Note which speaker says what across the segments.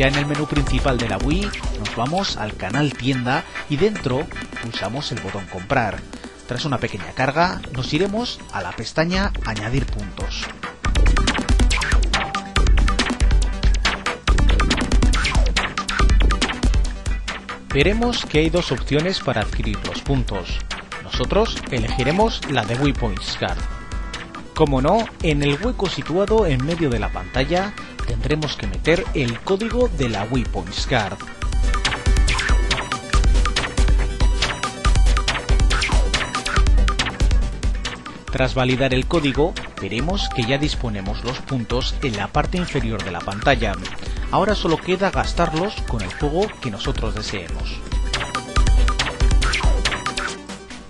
Speaker 1: Ya en el menú principal de la Wii nos vamos al canal tienda y dentro pulsamos el botón comprar. Tras una pequeña carga nos iremos a la pestaña añadir puntos. Veremos que hay dos opciones para adquirir los puntos. Nosotros elegiremos la de Wii Points Card. Como no, en el hueco situado en medio de la pantalla tendremos que meter el código de la Wii Points Card. Tras validar el código, veremos que ya disponemos los puntos en la parte inferior de la pantalla. Ahora solo queda gastarlos con el juego que nosotros deseemos.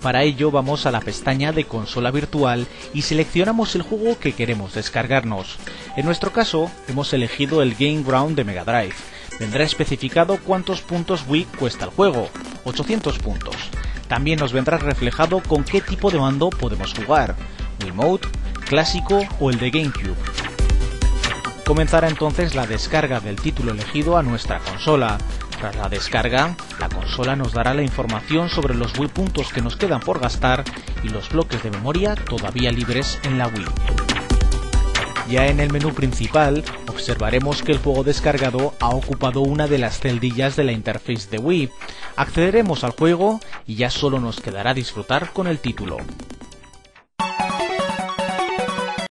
Speaker 1: Para ello vamos a la pestaña de consola virtual y seleccionamos el juego que queremos descargarnos. En nuestro caso hemos elegido el Game Ground de Mega Drive. Vendrá especificado cuántos puntos Wii cuesta el juego, 800 puntos. También nos vendrá reflejado con qué tipo de mando podemos jugar, Wiimote, clásico o el de GameCube. Comenzará entonces la descarga del título elegido a nuestra consola. Tras la descarga, la consola nos dará la información sobre los Wii puntos que nos quedan por gastar y los bloques de memoria todavía libres en la Wii. Ya en el menú principal observaremos que el juego descargado ha ocupado una de las celdillas de la interfaz de Wii. Accederemos al juego y ya solo nos quedará disfrutar con el título.